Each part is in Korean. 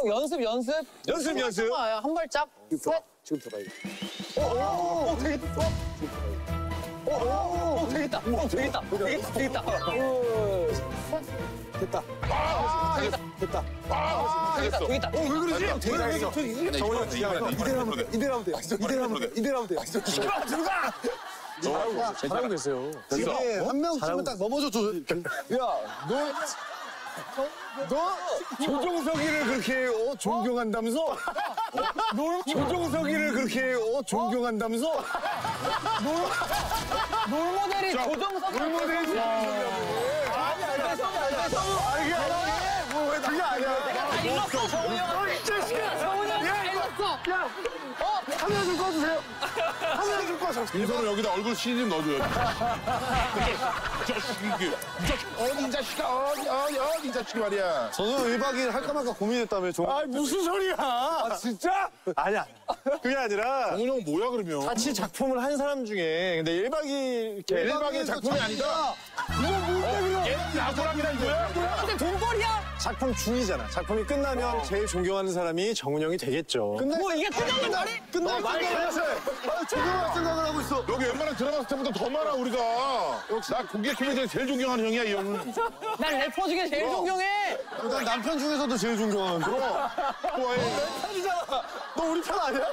형 연습 연습. 연습, 연습. 아, 한 발짝. 셋. 지금부터 봐야 돼. 오, 되겠다. 오, 오, 오, 되겠다. 오, 되겠다. 되겠다. 되겠다. 됐다. 되겠다. 됐다. 되겠다. 되겠다. 어, 왜 그러지? 되게 잘했어. 정훈이 형 이대로 하면 돼. 이대로 하면 돼. 이대로 하면 돼. 이대로 하면 돼. 들어가, 들어가! 잘하고 계세요. 이게 한명 치면 딱 넘어져 줘. 야, 너, 너 조종석이를 그렇게 어, 존경한다면서? 너 조종석이를 그렇게 어, 존경한다면서? 롤모델이 조정석. 롤모델이 아니, 알배성우, 알배성우. 아, 이게 아니야. 뭐왜 그게 아니야. 다 일렀어, 정훈이 형. 이 자식아! 정훈이 형다 일렀어. 화면 좀 꺼주세요. 화면 좀 꺼줘. 민서는 여기다 얼굴 CD 좀 넣어줘요. 이 자식, 이게. 어디 이 자식아, 어디, 어디, 어디 이 자식이 말이야. 저는 1박 2일 할까 말까 고민했다며. 종... 아, 무슨 소리야. 아, 진짜? 아니야. 그게 아니라. 정훈이 형 뭐야, 그러면? 같이 작품을 한 사람 중에 근데 1박 2일 이렇게 1박 2일 작품이 아니다? 얘는 야구랑이라 이거야? 근데 돈벌이야? 작품 중이잖아. 작품이 끝나면 제일 존경하는 사람이 정훈 형이 되겠죠. 뭐 이게 끝나는 말이? 끝날 말이 아, 존경할 생각을 하고 있어. 여기 웬만한 드라마 스타보다 더 많아, 우리가. 나 공개 키면 제일 존경하는 형이야, 이 형은. 난 래퍼 중에 제일 존경해. 난 남편 중에서도 제일 존경하는 거. 좋아해. 편이잖아. 너 우리 편 아니야?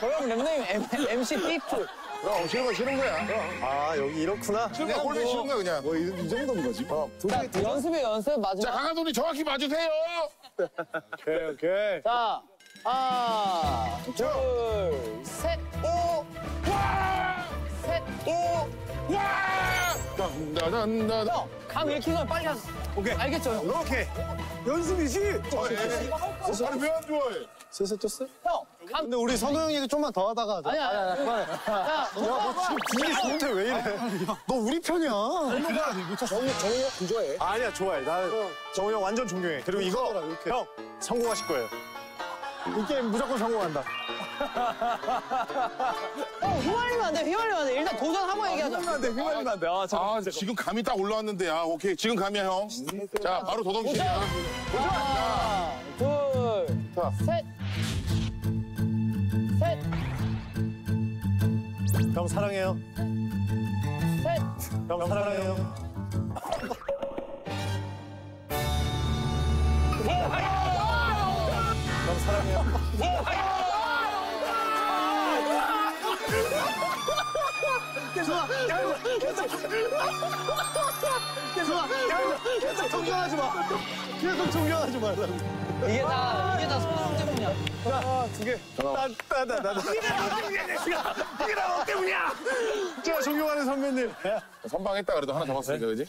저형 랩네임 M, MC 삐프. 그럼, 싫은 거 싫은 거야. 아, 여기 이렇구나. 그냥 꼴보기 싫은 거야, 그냥. 뭐, 이, 이 정도인 거지. 어, 자, 연습에 연습 자, 마지막. 강한솔이 정확히 봐주세요. 오케이, 오케이. 자, 하나, 둘, 셋, 오! 딴다단다. 형, 감 읽히면 빨리 하세요. 오케이. 알겠죠, 형? 오케이. 연습이지? 아니, 왜 안 좋아해? 슬슬 떴어? 형, 감. 근데 우리 선호 형 얘기 좀만 더 하다가 하자. 아니야, 아니야. 그만해. 자, 분위기 좋은데 왜 이래? 너 우리 편이야. 정우, 정우 형안 좋아해? 아니야, 좋아해. 나는 정우 형 완전 존경해. 그리고 이거 형 성공하실 거예요. 이 게임 무조건 성공한다. 형, 휘말리면 안 돼, 휘말리면 안 돼. 일단 도전하고 얘기하자. 안 돼, 휘말리면 안 돼. 아, 잠깐. 아, 지금 감이 딱 올라왔는데, 야, 오케이. 지금 감이야, 형. 자, 바로 도덕이야. 하나, 둘, 셋. 셋, 형 사랑해요. 셋. 형 사랑해요. 형 사랑해요. 계속, 계속, 계속 존경하지 마. 계속 존경하지 말라고. 이게 다, 이게 다 손흥민 때문이야. 자, 두 개. 나, 나, 나, 나. 이게 나너 때문이야! 제가 존경하는 선배님. 선방했다 그래도 하나 잡았으니까, 그지?